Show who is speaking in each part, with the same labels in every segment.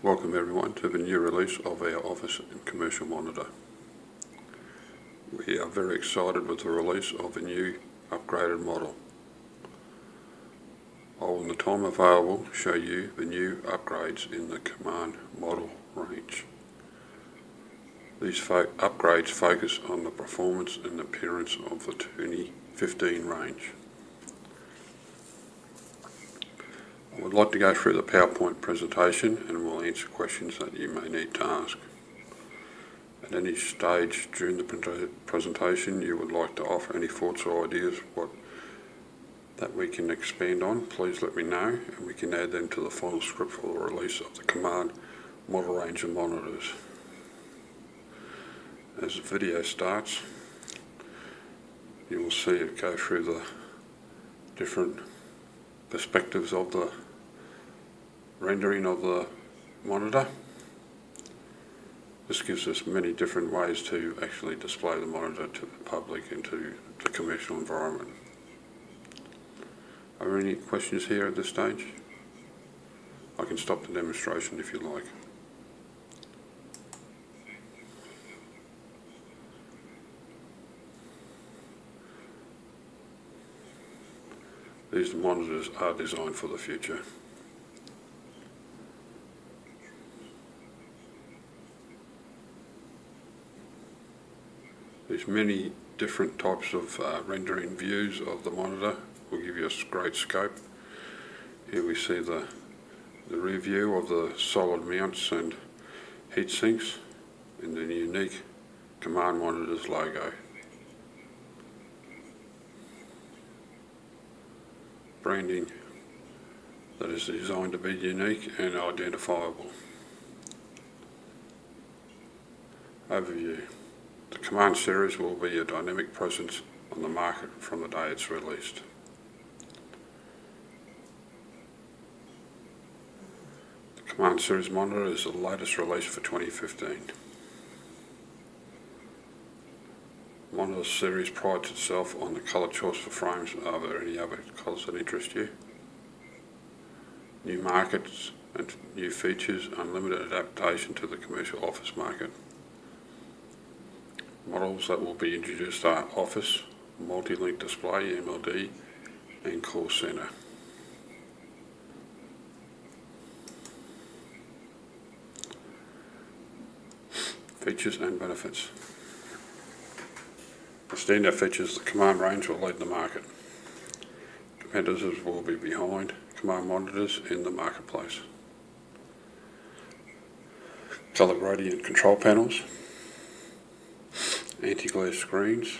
Speaker 1: Welcome everyone to the new release of our Office and Commercial Monitor. We are very excited with the release of a new upgraded model. I will in the time available show you the new upgrades in the Command model range. These fo upgrades focus on the performance and appearance of the 2015 range. I would like to go through the PowerPoint presentation and we'll answer questions that you may need to ask. At any stage during the presentation you would like to offer any thoughts or ideas what that we can expand on, please let me know and we can add them to the final script for the release of the command model range of monitors. As the video starts, you will see it go through the different perspectives of the rendering of the monitor. This gives us many different ways to actually display the monitor to the public and to the commercial environment. Are there any questions here at this stage? I can stop the demonstration if you like. These monitors are designed for the future. There's many different types of uh, rendering views of the monitor. Will give you a great scope. Here we see the the rear view of the solid mounts and heat sinks and the unique command monitor's logo. Branding that is designed to be unique and identifiable. Overview. The Command series will be a dynamic presence on the market from the day it's released. The Command series monitor is the latest release for 2015. Monitor series prides itself on the colour choice for frames. Are there any other colours that interest you? New markets and new features, unlimited adaptation to the commercial office market. Models that will be introduced are Office, Multi-Link Display, MLD, and Call Center. Features and benefits. Standard features the command range will lead the market. Competitors will be behind command monitors in the marketplace. Color gradient control panels anti-glare screens.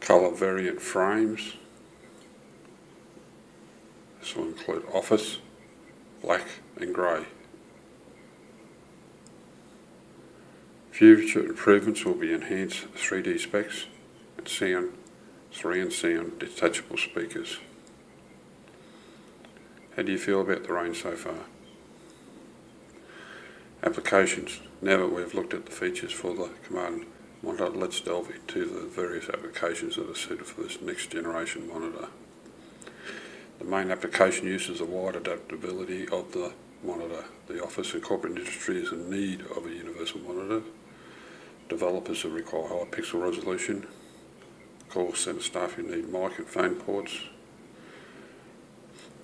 Speaker 1: Colour variant frames. This will include office, black and grey. Future improvements will be enhanced 3D specs and sound, surround sound detachable speakers. How do you feel about the range so far? Applications. Now that we've looked at the features for the command monitor, let's delve into the various applications that are suited for this next generation monitor. The main application uses the wide adaptability of the monitor. The office and corporate industry is in need of a universal monitor. Developers who require high pixel resolution. Call center staff who need mic and phone ports.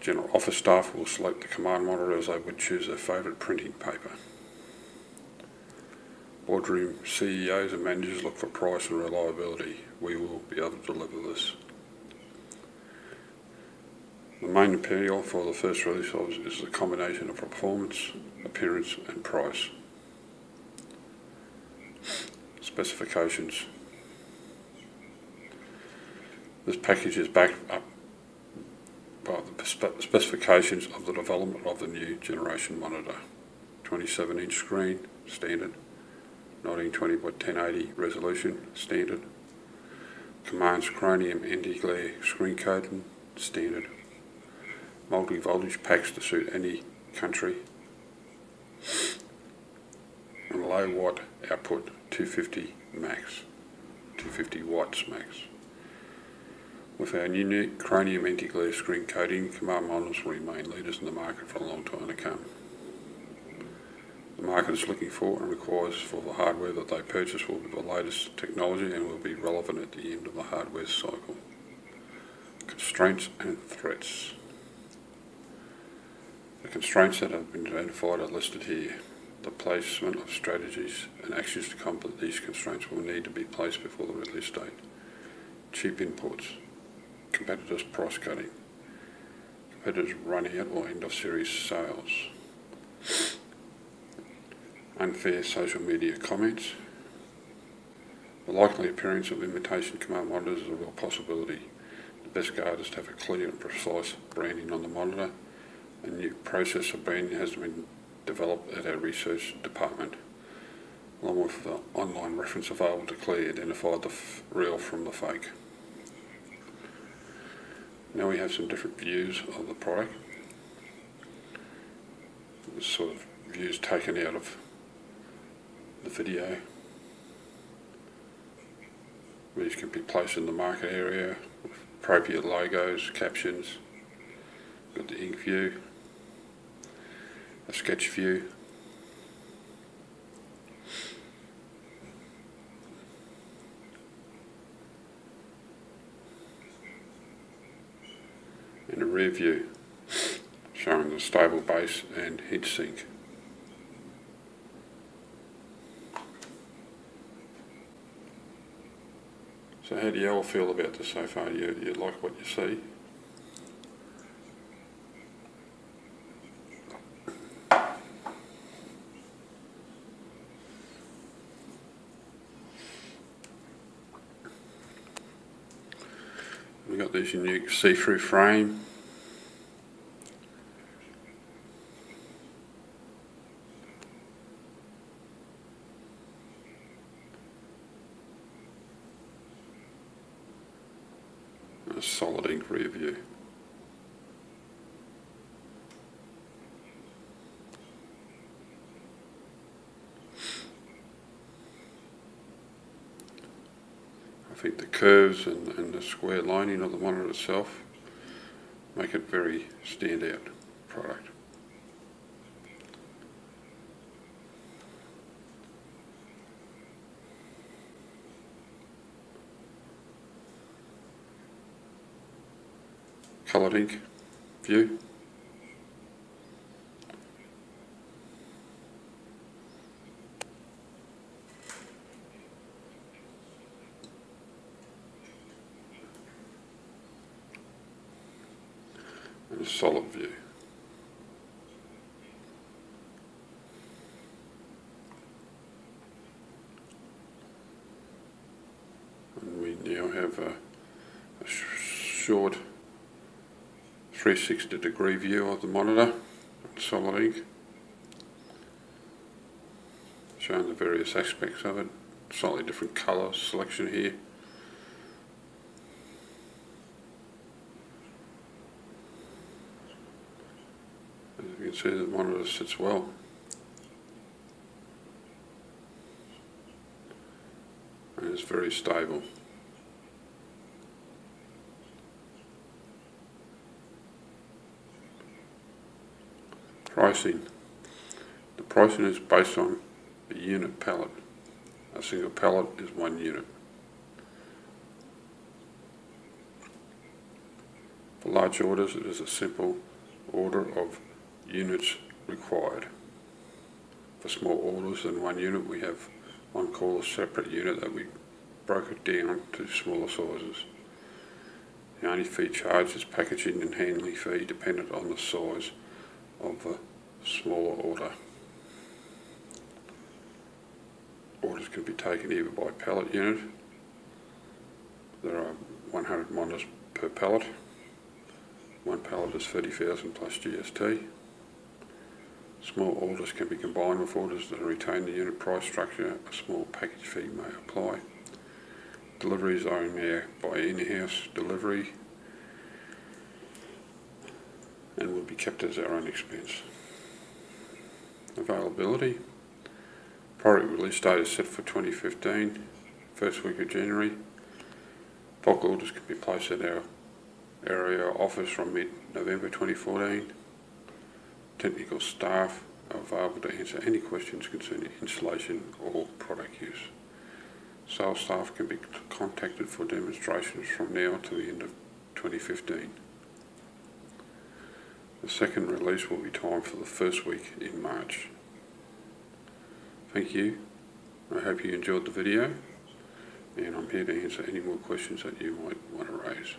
Speaker 1: General office staff will select the command monitor as they would choose their favourite printing paper. Boardroom CEOs and managers look for price and reliability. We will be able to deliver this. The main appeal for the first release of is the combination of performance, appearance and price. Specifications. This package is backed up by the specifications of the development of the new generation monitor. 27 inch screen, standard, 1920 by 1080 resolution, standard. Commands chromium anti-glare screen coating, standard. Multi-voltage packs to suit any country. And low watt output 250 max, 250 watts max. With our unique chromium anti-glare screen coating, Command models will remain leaders in the market for a long time to come. The market is looking for and requires for the hardware that they purchase will be the latest technology and will be relevant at the end of the hardware cycle. Constraints and threats. The constraints that have been identified are listed here. The placement of strategies and actions to combat these constraints will need to be placed before the release date. Cheap imports, competitors price cutting, competitors running out or end of series sales, unfair social media comments. The likely appearance of imitation command monitors is a real possibility. The best guard is to have a clear and precise branding on the monitor. A new process of branding has been developed at our research department, along with the online reference available to clearly identify the real from the fake. Now we have some different views of the product. Sort of views taken out of the video. These can be placed in the market area with appropriate logos, captions. Got the ink view, a sketch view. And a rear view showing the stable base and heat sink. So how do you all feel about this so far? You, you like what you see? We've got this unique see-through frame. A solid ink rear view. I think the curves and, and the square lining of the monitor itself make it very standout product. Coloured ink view. A solid view. And we now have a, a sh short 360 degree view of the monitor, solid ink, showing the various aspects of it, slightly different colour selection here. Can see the monitor sits well. And it's very stable. Pricing. The pricing is based on a unit pallet. A single pallet is one unit. For large orders, it is a simple order of units required. For small orders than one unit, we have one call a separate unit that we broke it down to smaller sizes. The only fee charged is packaging and handling fee dependent on the size of the smaller order. Orders can be taken either by pallet unit. There are 100 monitors per pallet. One pallet is 30,000 plus GST. Small orders can be combined with orders that retain the unit price structure. A small package fee may apply. Deliveries are in by in-house delivery and will be kept as our own expense. Availability. Product release date is set for 2015, first week of January. Bulk orders can be placed at our area office from mid-November 2014. Technical staff available to answer any questions concerning installation or product use. Sales staff can be contacted for demonstrations from now to the end of 2015. The second release will be timed for the first week in March. Thank you. I hope you enjoyed the video and I'm here to answer any more questions that you might want to raise.